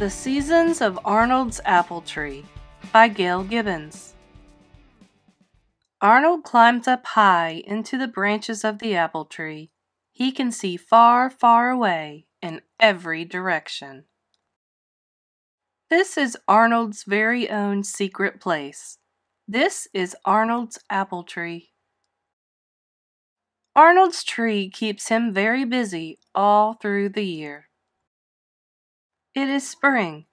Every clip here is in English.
The Seasons of Arnold's Apple Tree by Gail Gibbons. Arnold climbs up high into the branches of the apple tree. He can see far, far away in every direction. This is Arnold's very own secret place. This is Arnold's apple tree. Arnold's tree keeps him very busy all through the year. It is spring.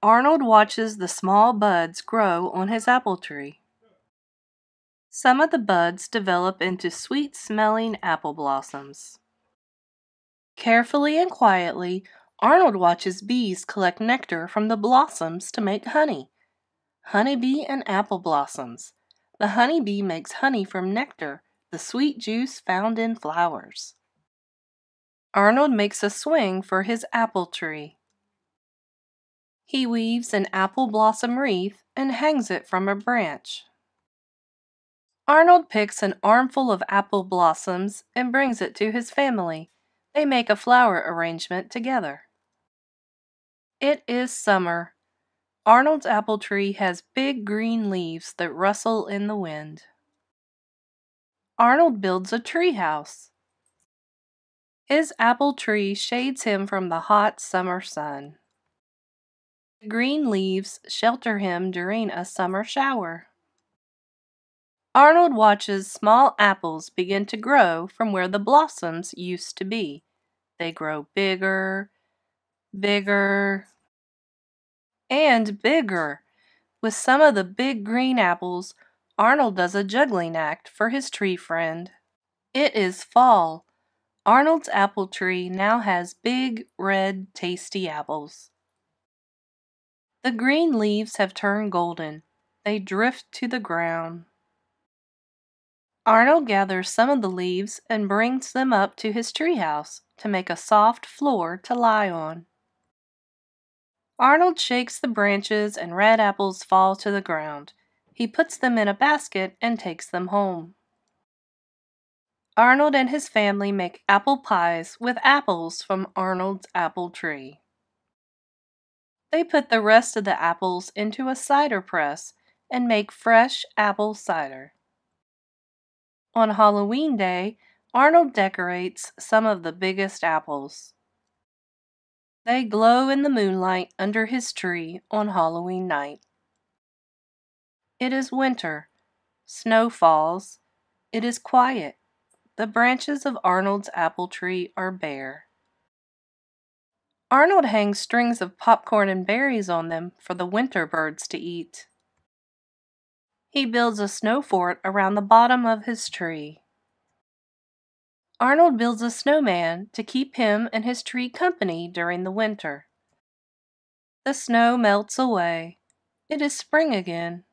Arnold watches the small buds grow on his apple tree. Some of the buds develop into sweet smelling apple blossoms. Carefully and quietly, Arnold watches bees collect nectar from the blossoms to make honey. Honeybee and apple blossoms. The honeybee makes honey from nectar, the sweet juice found in flowers. Arnold makes a swing for his apple tree. He weaves an apple blossom wreath and hangs it from a branch. Arnold picks an armful of apple blossoms and brings it to his family. They make a flower arrangement together. It is summer. Arnold's apple tree has big green leaves that rustle in the wind. Arnold builds a tree house. His apple tree shades him from the hot summer sun. Green leaves shelter him during a summer shower. Arnold watches small apples begin to grow from where the blossoms used to be. They grow bigger, bigger, and bigger. With some of the big green apples, Arnold does a juggling act for his tree friend. It is fall. Arnold's apple tree now has big, red, tasty apples. The green leaves have turned golden. They drift to the ground. Arnold gathers some of the leaves and brings them up to his treehouse to make a soft floor to lie on. Arnold shakes the branches and red apples fall to the ground. He puts them in a basket and takes them home. Arnold and his family make apple pies with apples from Arnold's apple tree. They put the rest of the apples into a cider press and make fresh apple cider. On Halloween Day, Arnold decorates some of the biggest apples. They glow in the moonlight under his tree on Halloween night. It is winter. Snow falls. It is quiet. The branches of Arnold's apple tree are bare. Arnold hangs strings of popcorn and berries on them for the winter birds to eat. He builds a snow fort around the bottom of his tree. Arnold builds a snowman to keep him and his tree company during the winter. The snow melts away. It is spring again.